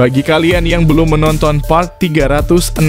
Bagi kalian yang belum menonton part 366,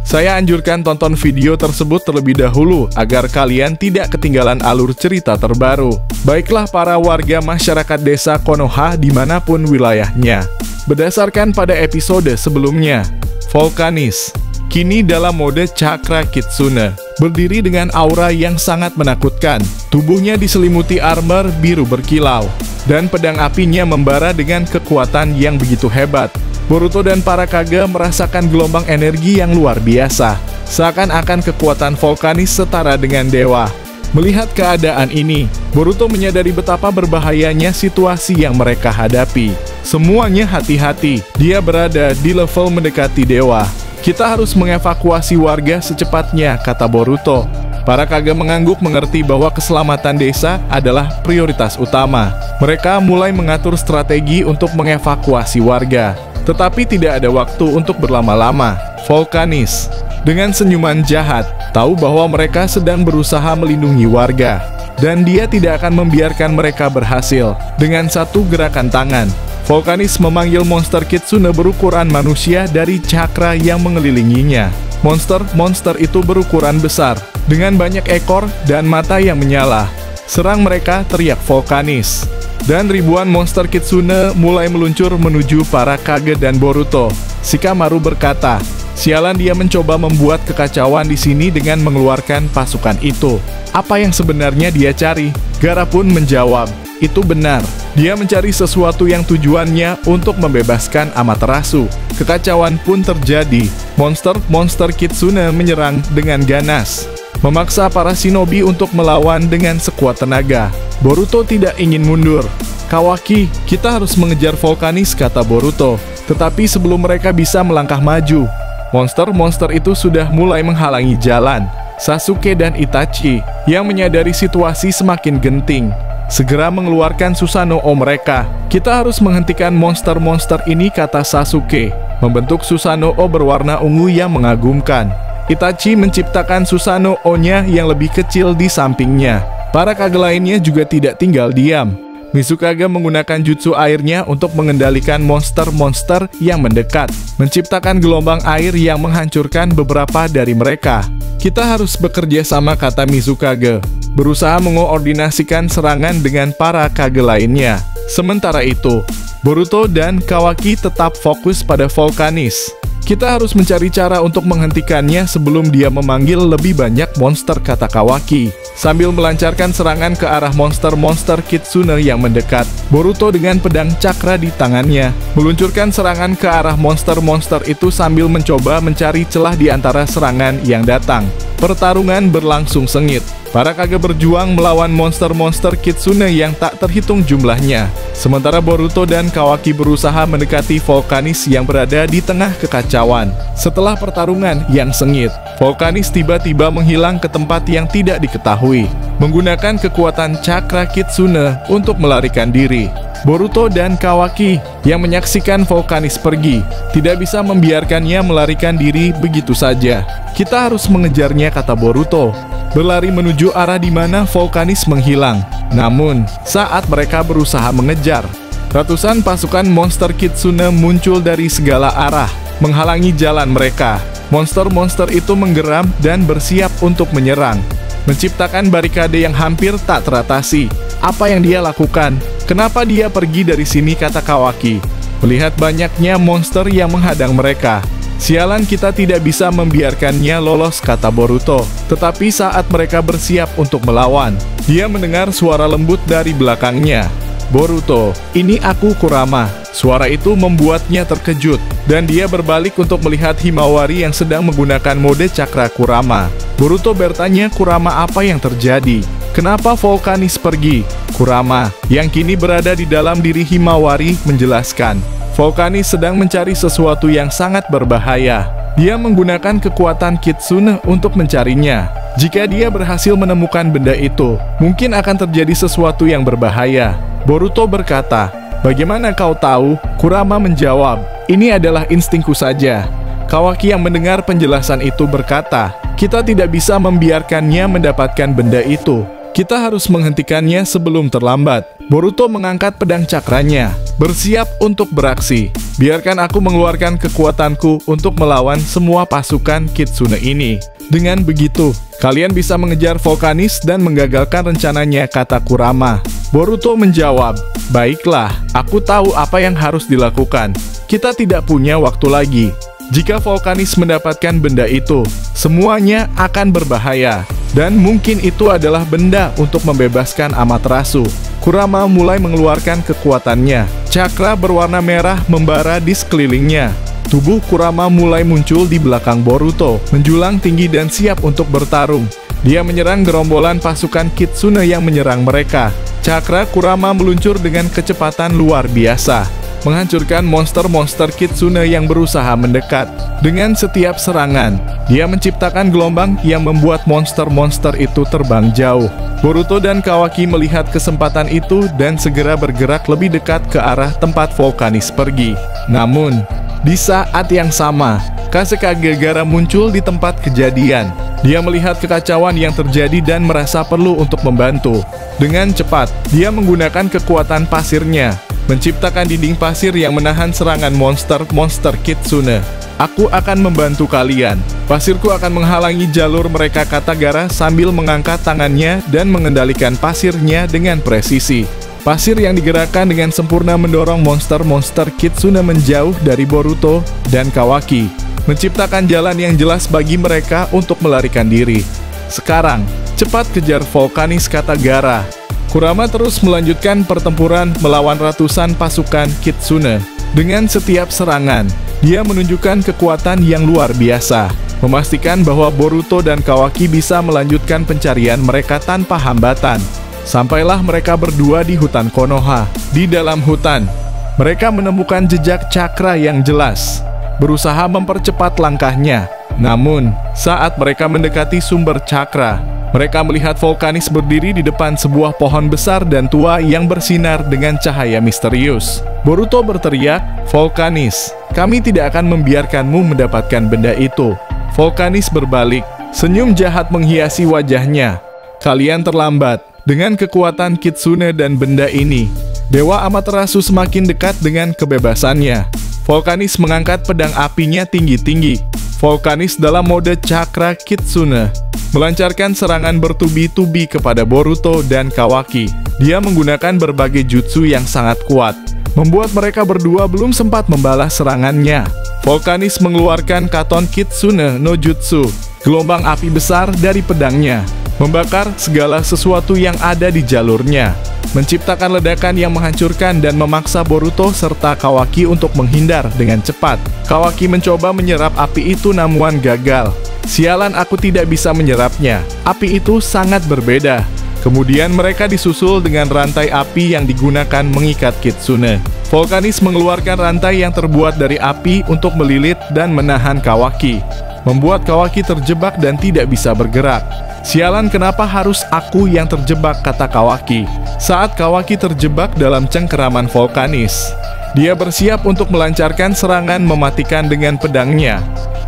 saya anjurkan tonton video tersebut terlebih dahulu agar kalian tidak ketinggalan alur cerita terbaru. Baiklah para warga masyarakat desa Konoha di mana pun wilayahnya. Berdasarkan pada episode sebelumnya, Volkanis kini dalam mode Cakra Kitsune, berdiri dengan aura yang sangat menakutkan. Tubuhnya diselimuti armor biru berkilau, dan pedang apinya membara dengan kekuatan yang begitu hebat. Boruto dan para Kage merasakan gelombang energi yang luar biasa, seakan-akan kekuatan vulkanis setara dengan dewa. Melihat keadaan ini, Boruto menyadari betapa berbahayanya situasi yang mereka hadapi. Semuanya hati-hati, dia berada di level mendekati dewa. Kita harus mengevakuasi warga secepatnya, kata Boruto. Para Kage mengangguk mengerti bahwa keselamatan desa adalah prioritas utama. Mereka mulai mengatur strategi untuk mengevakuasi warga. Tetapi tidak ada waktu untuk berlama-lama. Volkanis, dengan senyuman jahat, tahu bahwa mereka sedang berusaha melindungi warga. Dan dia tidak akan membiarkan mereka berhasil. Dengan satu gerakan tangan, Volkanis memanggil monster Kitsune berukuran manusia dari cakra yang mengelilinginya. Monster-monster itu berukuran besar, dengan banyak ekor dan mata yang menyala. Serang mereka teriak Volkanis dan ribuan monster kitsune mulai meluncur menuju para Kage dan Boruto. Shikamaru berkata, sialan dia mencoba membuat kekacauan di sini dengan mengeluarkan pasukan itu. Apa yang sebenarnya dia cari? Gara pun menjawab, itu benar. Dia mencari sesuatu yang tujuannya untuk membebaskan Amaterasu. Kekacauan pun terjadi. Monster-monster Kitsune menyerang dengan ganas memaksa para shinobi untuk melawan dengan sekuat tenaga. Boruto tidak ingin mundur. Kawaki, kita harus mengejar Volkanis, kata Boruto. Tetapi sebelum mereka bisa melangkah maju, monster-monster itu sudah mulai menghalangi jalan. Sasuke dan Itachi yang menyadari situasi semakin genting. Segera mengeluarkan Susanoo mereka. Kita harus menghentikan monster-monster ini, kata Sasuke. Membentuk Susanoo berwarna ungu yang mengagumkan. Itachi menciptakan Susanoo-nya yang lebih kecil di sampingnya. Para kage lainnya juga tidak tinggal diam. Mizukage menggunakan jutsu airnya untuk mengendalikan monster-monster yang mendekat, menciptakan gelombang air yang menghancurkan beberapa dari mereka. Kita harus bekerja sama kata Mizukage, berusaha mengoordinasikan serangan dengan para kage lainnya. Sementara itu, Boruto dan Kawaki tetap fokus pada Volkanis. Kita harus mencari cara untuk menghentikannya sebelum dia memanggil lebih banyak monster kata Kawaki. Sambil melancarkan serangan ke arah monster-monster Kitsune yang mendekat, Boruto dengan pedang cakra di tangannya meluncurkan serangan ke arah monster-monster itu sambil mencoba mencari celah di antara serangan yang datang. Pertarungan berlangsung sengit. Para kage berjuang melawan monster-monster kitsune yang tak terhitung jumlahnya. Sementara Boruto dan Kawaki berusaha mendekati Volkanis yang berada di tengah kekacauan. Setelah pertarungan yang sengit, Volkanis tiba-tiba menghilang ke tempat yang tidak diketahui, menggunakan kekuatan cakra kitsune untuk melarikan diri. Boruto dan Kawaki yang menyaksikan Volkanis pergi tidak bisa membiarkannya melarikan diri begitu saja. Kita harus mengejarnya, kata Boruto berlari menuju arah di mana Volkanis menghilang. Namun, saat mereka berusaha mengejar, ratusan pasukan monster Kitsune muncul dari segala arah, menghalangi jalan mereka. Monster-monster itu menggeram dan bersiap untuk menyerang, menciptakan barikade yang hampir tak teratasi. Apa yang dia lakukan? Kenapa dia pergi dari sini, kata Kawaki. Melihat banyaknya monster yang menghadang mereka, Sialan kita tidak bisa membiarkannya lolos, kata Boruto. Tetapi saat mereka bersiap untuk melawan, dia mendengar suara lembut dari belakangnya. Boruto, ini aku Kurama. Suara itu membuatnya terkejut, dan dia berbalik untuk melihat Himawari yang sedang menggunakan mode cakra Kurama. Boruto bertanya Kurama apa yang terjadi. Kenapa Volkanis pergi? Kurama, yang kini berada di dalam diri Himawari, menjelaskan. Volkanis sedang mencari sesuatu yang sangat berbahaya. Dia menggunakan kekuatan Kitsune untuk mencarinya. Jika dia berhasil menemukan benda itu, mungkin akan terjadi sesuatu yang berbahaya. Boruto berkata, Bagaimana kau tahu? Kurama menjawab, Ini adalah instingku saja. Kawaki yang mendengar penjelasan itu berkata, Kita tidak bisa membiarkannya mendapatkan benda itu. Kita harus menghentikannya sebelum terlambat. Boruto mengangkat pedang cakranya, bersiap untuk beraksi. Biarkan aku mengeluarkan kekuatanku untuk melawan semua pasukan Kitsune ini. Dengan begitu, kalian bisa mengejar Volkanis dan menggagalkan rencananya, kata Kurama. Boruto menjawab, Baiklah, aku tahu apa yang harus dilakukan. Kita tidak punya waktu lagi. Jika Volkanis mendapatkan benda itu, semuanya akan berbahaya. Dan mungkin itu adalah benda untuk membebaskan Amaterasu. Kurama mulai mengeluarkan kekuatannya. Cakra berwarna merah membara di sekelilingnya. Tubuh Kurama mulai muncul di belakang Boruto, menjulang tinggi dan siap untuk bertarung. Dia menyerang gerombolan pasukan Kitsune yang menyerang mereka. Cakra Kurama meluncur dengan kecepatan luar biasa, menghancurkan monster-monster Kitsune yang berusaha mendekat. Dengan setiap serangan, dia menciptakan gelombang yang membuat monster-monster itu terbang jauh. Boruto dan Kawaki melihat kesempatan itu dan segera bergerak lebih dekat ke arah tempat Volkanis pergi. Namun, di saat yang sama, Kaseka Gara muncul di tempat kejadian. Dia melihat kekacauan yang terjadi dan merasa perlu untuk membantu. Dengan cepat, dia menggunakan kekuatan pasirnya, menciptakan dinding pasir yang menahan serangan monster-monster Kitsune. Aku akan membantu kalian. Pasirku akan menghalangi jalur mereka kata Gara sambil mengangkat tangannya dan mengendalikan pasirnya dengan presisi. Pasir yang digerakkan dengan sempurna mendorong monster-monster Kitsune menjauh dari Boruto dan Kawaki, menciptakan jalan yang jelas bagi mereka untuk melarikan diri. Sekarang, cepat kejar Volkanis kata Gara. Kurama terus melanjutkan pertempuran melawan ratusan pasukan Kitsune. Dengan setiap serangan, dia menunjukkan kekuatan yang luar biasa, memastikan bahwa Boruto dan Kawaki bisa melanjutkan pencarian mereka tanpa hambatan. Sampailah mereka berdua di hutan Konoha. Di dalam hutan, mereka menemukan jejak cakra yang jelas, berusaha mempercepat langkahnya. Namun, saat mereka mendekati sumber cakra, mereka melihat Volkanis berdiri di depan sebuah pohon besar dan tua yang bersinar dengan cahaya misterius. Boruto berteriak, Volkanis, kami tidak akan membiarkanmu mendapatkan benda itu. Volkanis berbalik, senyum jahat menghiasi wajahnya. Kalian terlambat. Dengan kekuatan Kitsune dan benda ini, Dewa Amaterasu semakin dekat dengan kebebasannya. Volkanis mengangkat pedang apinya tinggi-tinggi. Volkanis dalam mode Cakra Kitsune melancarkan serangan bertubi-tubi kepada Boruto dan Kawaki. Dia menggunakan berbagai jutsu yang sangat kuat, membuat mereka berdua belum sempat membalas serangannya. Volkanis mengeluarkan Katon Kitsune no Jutsu, gelombang api besar dari pedangnya, membakar segala sesuatu yang ada di jalurnya, menciptakan ledakan yang menghancurkan dan memaksa Boruto serta Kawaki untuk menghindar dengan cepat. Kawaki mencoba menyerap api itu namun gagal. Sialan aku tidak bisa menyerapnya. Api itu sangat berbeda. Kemudian mereka disusul dengan rantai api yang digunakan mengikat Kitsune. Volkanis mengeluarkan rantai yang terbuat dari api untuk melilit dan menahan Kawaki. Membuat Kawaki terjebak dan tidak bisa bergerak. Sialan kenapa harus aku yang terjebak kata Kawaki. Saat Kawaki terjebak dalam cengkeraman Volkanis. Dia bersiap untuk melancarkan serangan mematikan dengan pedangnya.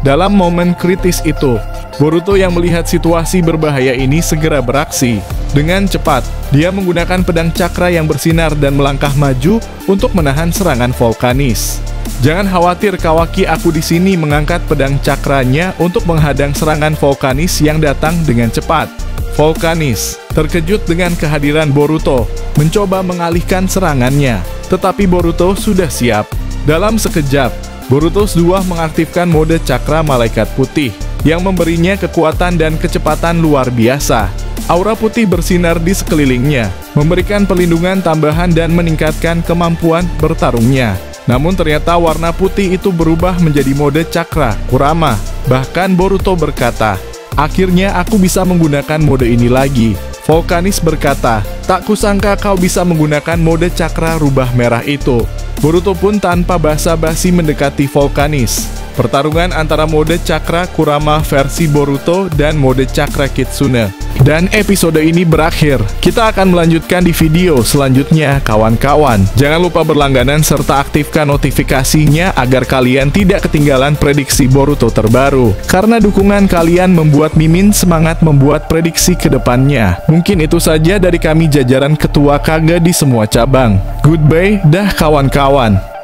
Dalam momen kritis itu, Boruto yang melihat situasi berbahaya ini segera beraksi. Dengan cepat, dia menggunakan pedang cakra yang bersinar dan melangkah maju untuk menahan serangan Volkanis. Jangan khawatir Kawaki aku di sini mengangkat pedang cakranya untuk menghadang serangan Volkanis yang datang dengan cepat. Volkanis terkejut dengan kehadiran Boruto, mencoba mengalihkan serangannya, tetapi Boruto sudah siap. Dalam sekejap, Boruto 2 mengaktifkan mode cakra malaikat putih yang memberinya kekuatan dan kecepatan luar biasa. Aura putih bersinar di sekelilingnya, memberikan perlindungan tambahan dan meningkatkan kemampuan bertarungnya. Namun ternyata warna putih itu berubah menjadi mode cakra, Kurama. Bahkan Boruto berkata, Akhirnya aku bisa menggunakan mode ini lagi. Volkanis berkata, tak kusangka kau bisa menggunakan mode cakra rubah merah itu. Boruto pun tanpa basa-basi mendekati Volkanis. pertarungan antara mode Cakra Kurama versi Boruto dan mode Cakra Kitsune. Dan episode ini berakhir. Kita akan melanjutkan di video selanjutnya, kawan-kawan. Jangan lupa berlangganan serta aktifkan notifikasinya agar kalian tidak ketinggalan prediksi Boruto terbaru. Karena dukungan kalian membuat Mimin semangat membuat prediksi ke depannya. Mungkin itu saja dari kami jajaran ketua Kage di semua cabang. Goodbye, dah kawan-kawan.